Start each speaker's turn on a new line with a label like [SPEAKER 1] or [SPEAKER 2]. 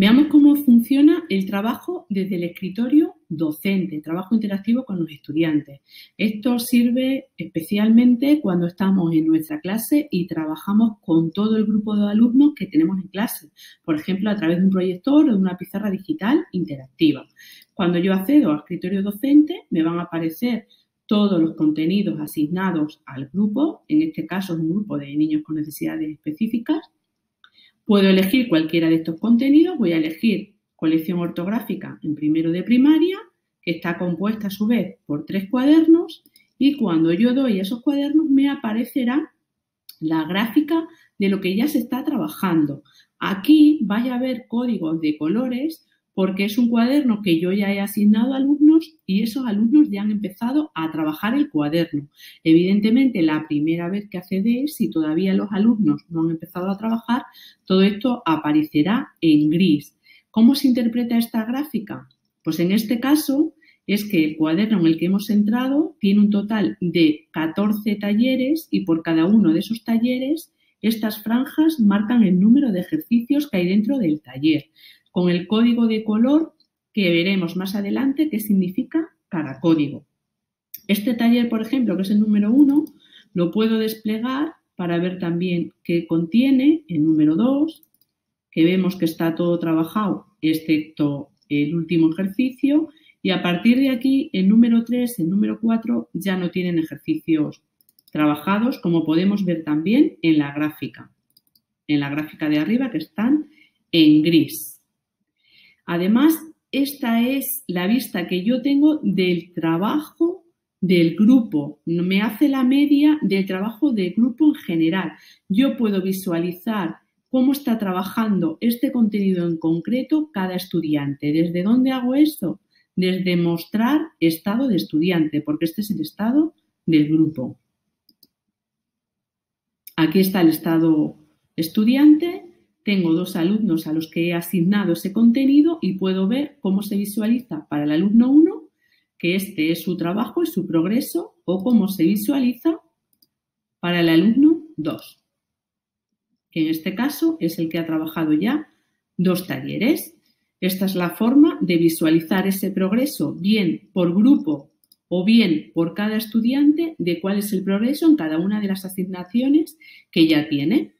[SPEAKER 1] Veamos cómo funciona el trabajo desde el escritorio docente, trabajo interactivo con los estudiantes. Esto sirve especialmente cuando estamos en nuestra clase y trabajamos con todo el grupo de alumnos que tenemos en clase, por ejemplo, a través de un proyector o de una pizarra digital interactiva. Cuando yo accedo al escritorio docente, me van a aparecer todos los contenidos asignados al grupo, en este caso es un grupo de niños con necesidades específicas. Puedo elegir cualquiera de estos contenidos, voy a elegir colección ortográfica en primero de primaria, que está compuesta a su vez por tres cuadernos y cuando yo doy esos cuadernos me aparecerá la gráfica de lo que ya se está trabajando. Aquí vaya a ver códigos de colores porque es un cuaderno que yo ya he asignado a alumnos y esos alumnos ya han empezado a trabajar el cuaderno. Evidentemente, la primera vez que accedes, si todavía los alumnos no han empezado a trabajar, todo esto aparecerá en gris. ¿Cómo se interpreta esta gráfica? Pues en este caso es que el cuaderno en el que hemos entrado tiene un total de 14 talleres y por cada uno de esos talleres estas franjas marcan el número de ejercicios que hay dentro del taller, con el código de color que veremos más adelante qué significa cada código. Este taller, por ejemplo, que es el número 1, lo puedo desplegar para ver también qué contiene el número 2, que vemos que está todo trabajado excepto el último ejercicio y a partir de aquí el número 3, el número 4 ya no tienen ejercicios trabajados como podemos ver también en la gráfica, en la gráfica de arriba que están en gris. Además, esta es la vista que yo tengo del trabajo del grupo, me hace la media del trabajo del grupo en general. Yo puedo visualizar cómo está trabajando este contenido en concreto cada estudiante. ¿Desde dónde hago esto? Desde mostrar estado de estudiante, porque este es el estado del grupo. Aquí está el estado estudiante. Tengo dos alumnos a los que he asignado ese contenido y puedo ver cómo se visualiza para el alumno 1, que este es su trabajo, es su progreso, o cómo se visualiza para el alumno 2 que en este caso es el que ha trabajado ya dos talleres. Esta es la forma de visualizar ese progreso, bien por grupo o bien por cada estudiante, de cuál es el progreso en cada una de las asignaciones que ya tiene.